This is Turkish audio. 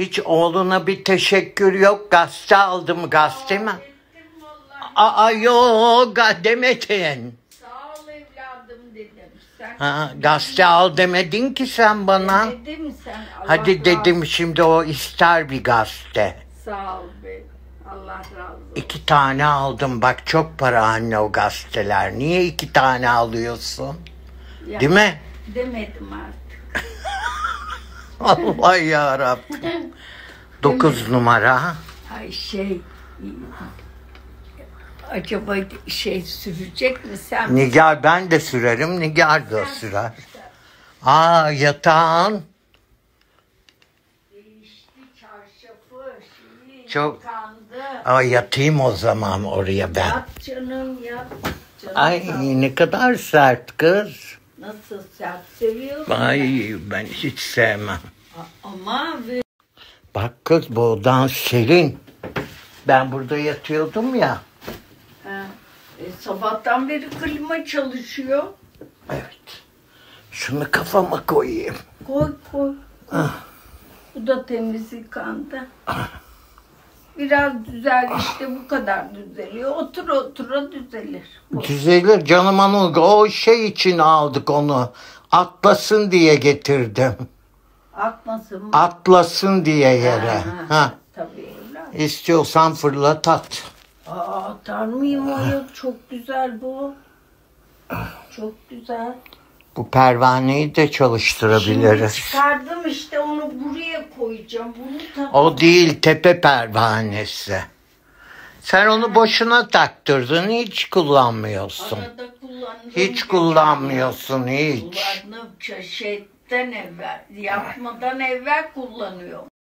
Hiç oğluna bir teşekkür yok. Gazete aldım gazete mi? Aa yok demedin. Sağ ol evladım dedim. Sen Ha, gazete al demedin ki sen bana. dedim sen. Allah Hadi razı- dedim şimdi o ister bir gazete. Sağ ol be. Allah razı olsun. İki tane aldım. Bak çok para anne o gazeteler. Niye iki tane alıyorsun? Ya, Değil mi? Demedim artık. Allah ya Rabbim. Dokuz numara. Ay şey acaba şey sürecek mi sen? Nigar ben de sürerim. Nigar da sürer. Aa yatağın. Çok-. Aa yatayım o zaman oraya ben. Yat canım yat. Canım Ay ne kadar sert kız. Nasıl sert seviyorsun? Ay ben hiç sevmem. Ama ve Bak kız bu odan serin. Ben burada yatıyordum ya. Ha, e, sabahtan beri klima çalışıyor. Evet. Şunu kafama koyayım. Koy koy. Bu da temiz yıkandı. Biraz düzel işte bu kadar düzeliyor. Otur otura düzelir. Bu. Düzelir canım onu o şey için aldık onu. Atlasın diye getirdim. Atmasın mı? Atlasın diye yere. Ha, Ha. Tabii evladım. İstiyorsan fırlat at. Aa, atar mıyım ayol? Çok güzel bu. Çok güzel. Bu pervaneyi de Şimdi çalıştırabiliriz. çıkardım işte onu buraya koyacağım. Bunu tak. O değil tepe pervanesi. Sen onu boşuna taktırdın hiç kullanmıyorsun. Arada. Hiç kullanmıyorsun hiç. Kullanıp çeşitten evvel, yapmadan evvel kullanıyorum.